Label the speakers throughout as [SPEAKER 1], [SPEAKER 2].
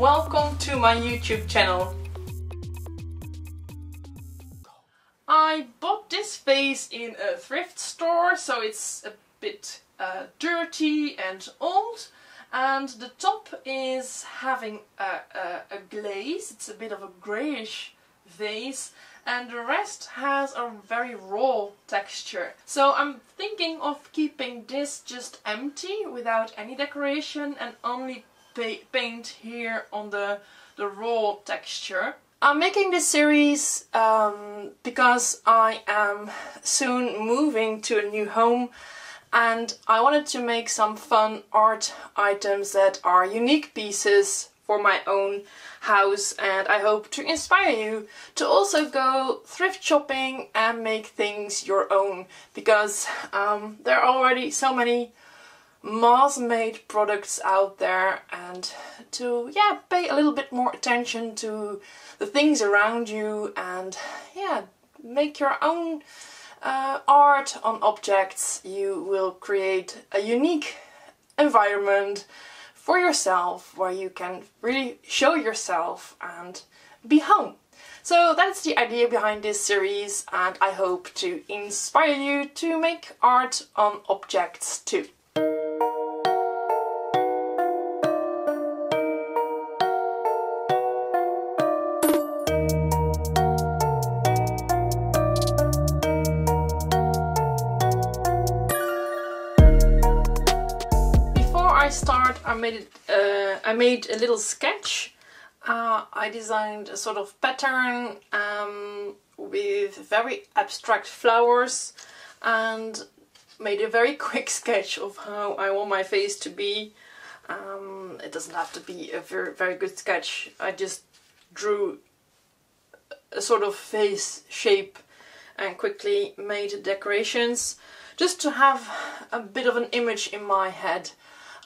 [SPEAKER 1] welcome to my YouTube channel. I bought this vase in a thrift store, so it's a bit uh, dirty and old. And the top is having a, a, a glaze, it's a bit of a greyish vase and the rest has a very raw texture. So I'm thinking of keeping this just empty without any decoration and only paint here on the, the raw texture. I'm making this series um, because I am soon moving to a new home and I wanted to make some fun art items that are unique pieces for my own house and I hope to inspire you to also go thrift shopping and make things your own because um, there are already so many mass-made products out there and to yeah pay a little bit more attention to the things around you and yeah make your own uh, art on objects you will create a unique environment for yourself where you can really show yourself and be home. So that's the idea behind this series and I hope to inspire you to make art on objects too. Made it. Uh, I made a little sketch. Uh, I designed a sort of pattern um, with very abstract flowers and made a very quick sketch of how I want my face to be. Um, it doesn't have to be a very very good sketch. I just drew a sort of face shape and quickly made decorations just to have a bit of an image in my head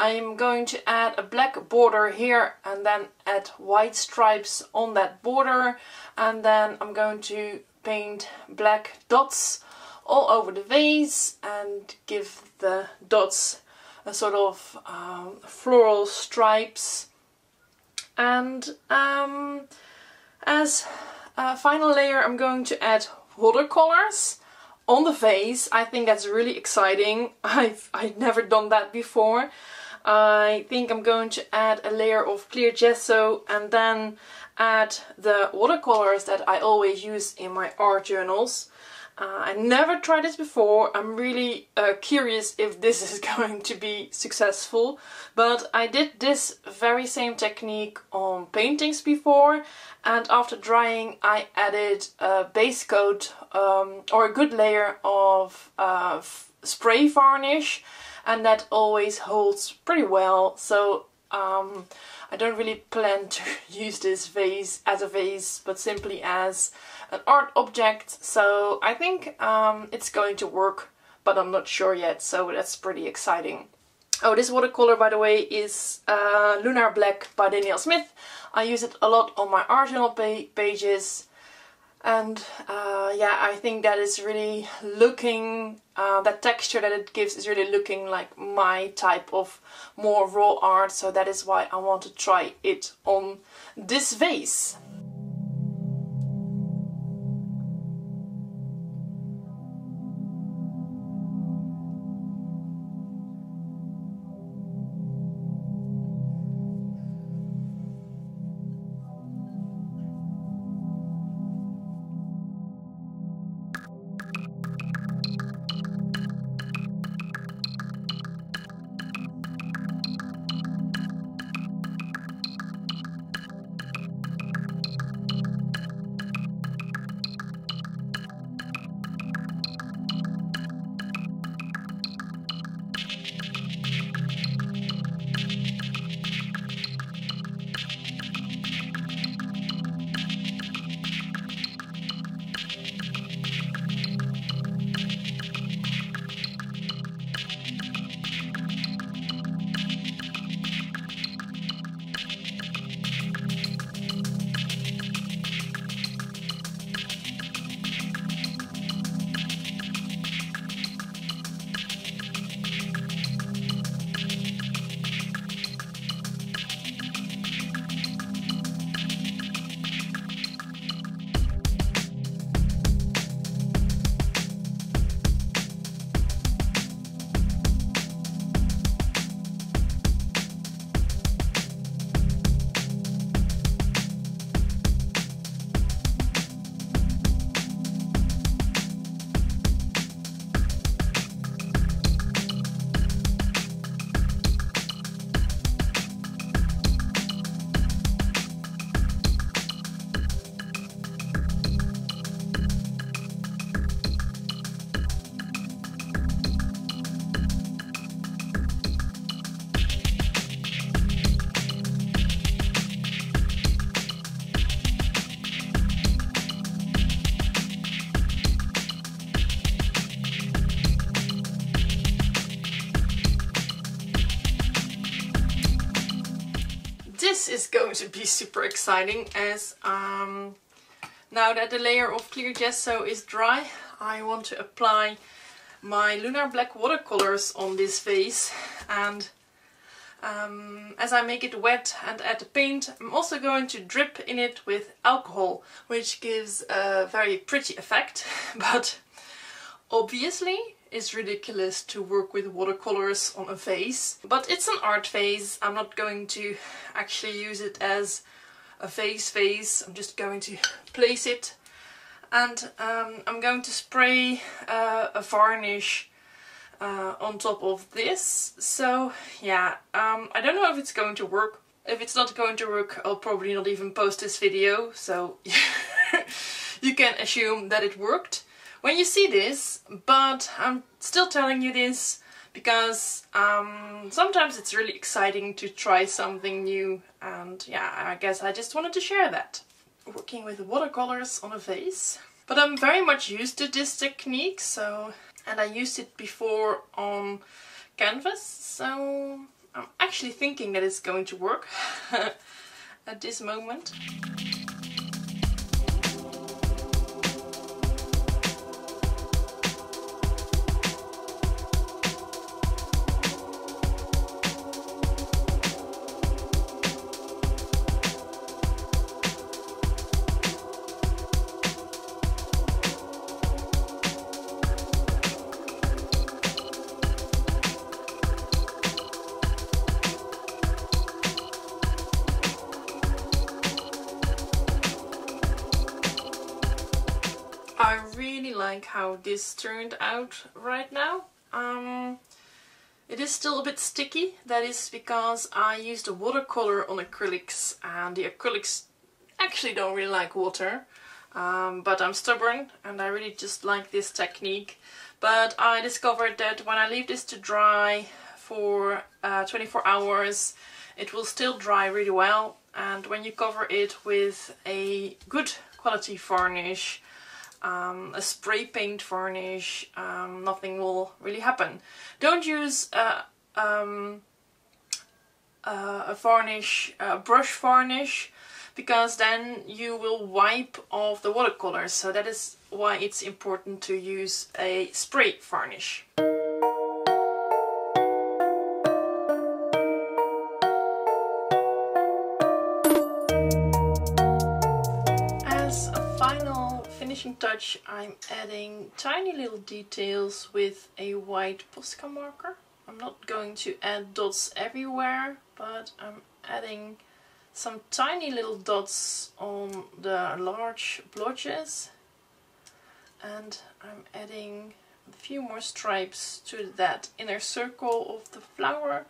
[SPEAKER 1] I'm going to add a black border here and then add white stripes on that border and then I'm going to paint black dots all over the vase and give the dots a sort of um, floral stripes and um, as a final layer I'm going to add watercolors on the vase. I think that's really exciting. I've, I've never done that before. I think I'm going to add a layer of clear gesso and then add the watercolors that I always use in my art journals. Uh, I never tried this before. I'm really uh, curious if this is going to be successful. But I did this very same technique on paintings before. And after drying, I added a base coat um, or a good layer of uh, spray varnish and that always holds pretty well so um, I don't really plan to use this vase as a vase but simply as an art object so I think um, it's going to work but I'm not sure yet so that's pretty exciting. Oh, this watercolor, by the way, is uh, Lunar Black by Daniel Smith. I use it a lot on my pa pages and uh, yeah I think that is really looking uh, that texture that it gives is really looking like my type of more raw art so that is why I want to try it on this vase. This is going to be super exciting as um, now that the layer of clear gesso is dry, I want to apply my Lunar Black watercolors on this face and um, as I make it wet and add the paint, I'm also going to drip in it with alcohol, which gives a very pretty effect, but obviously it's ridiculous to work with watercolors on a vase. But it's an art vase, I'm not going to actually use it as a vase vase, I'm just going to place it and um, I'm going to spray uh, a varnish uh, on top of this. So yeah, um, I don't know if it's going to work. If it's not going to work, I'll probably not even post this video, so you can assume that it worked when you see this, but I'm still telling you this because um, sometimes it's really exciting to try something new and yeah, I guess I just wanted to share that. Working with watercolors on a vase. But I'm very much used to this technique, so and I used it before on canvas so I'm actually thinking that it's going to work at this moment. Like how this turned out right now. Um, it is still a bit sticky, that is because I used a watercolor on acrylics and the acrylics actually don't really like water. Um, but I'm stubborn and I really just like this technique. But I discovered that when I leave this to dry for uh, 24 hours, it will still dry really well. And when you cover it with a good quality varnish, um, a spray paint varnish, um, nothing will really happen. Don't use a, um, a varnish, a brush varnish, because then you will wipe off the watercolors. So that is why it's important to use a spray varnish. Finishing touch I'm adding tiny little details with a white Posca marker. I'm not going to add dots everywhere but I'm adding some tiny little dots on the large blotches and I'm adding a few more stripes to that inner circle of the flower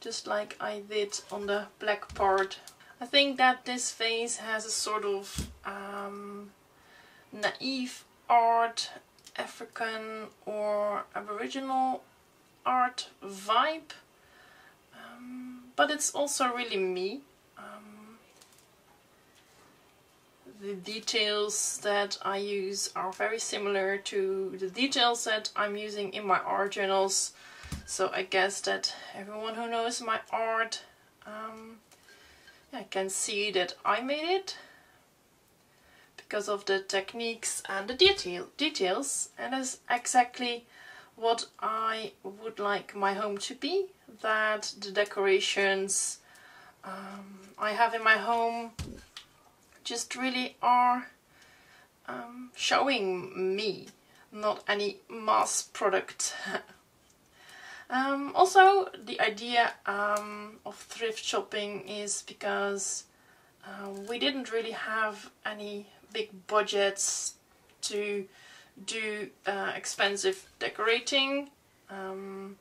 [SPEAKER 1] just like I did on the black part. I think that this vase has a sort of um, naive art, African or Aboriginal art vibe. Um, but it's also really me. Um, the details that I use are very similar to the details that I'm using in my art journals. So I guess that everyone who knows my art um, can see that I made it because of the techniques and the detail details and that's exactly what I would like my home to be that the decorations um, I have in my home just really are um, showing me not any mass product. Um, also the idea um, of thrift shopping is because uh, we didn't really have any big budgets to do uh, expensive decorating. Um,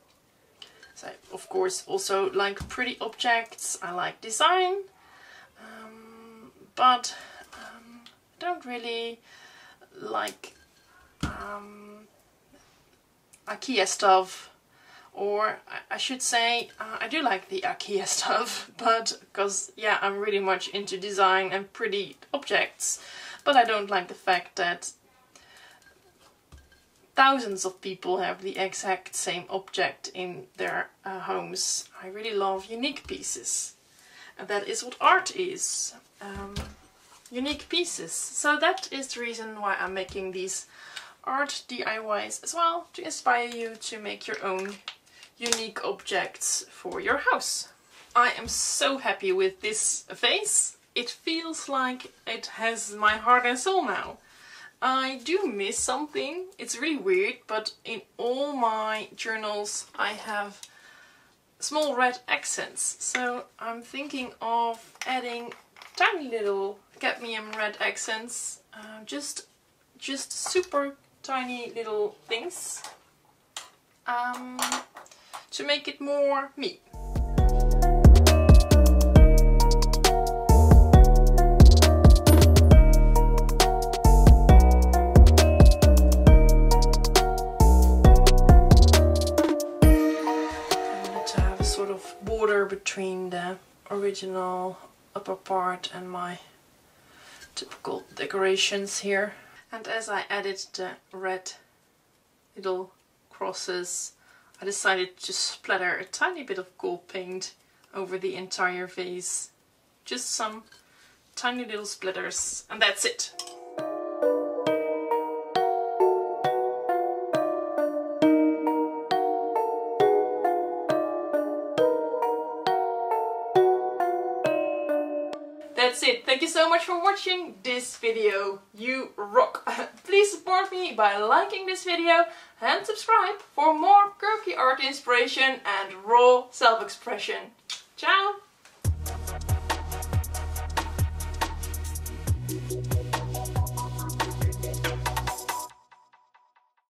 [SPEAKER 1] so of course also like pretty objects, I like design, um, but um, don't really like um, IKEA stuff. Or I should say uh, I do like the IKEA stuff but because yeah I'm really much into design and pretty objects but I don't like the fact that thousands of people have the exact same object in their uh, homes. I really love unique pieces. And that is what art is. Um, unique pieces. So that is the reason why I'm making these art DIYs as well, to inspire you to make your own unique objects for your house. I am so happy with this vase. It feels like it has my heart and soul now. I do miss something. It's really weird, but in all my journals I have small red accents. So I'm thinking of adding tiny little cadmium red accents. Uh, just, just super tiny little things. Um, to make it more me. Between the original upper part and my typical decorations here. And as I added the red little crosses, I decided to splatter a tiny bit of gold paint over the entire vase. Just some tiny little splatters and that's it. That's it. Thank you so much for watching this video. You rock. Please support me by liking this video and subscribe for more quirky art inspiration and raw self-expression. Ciao!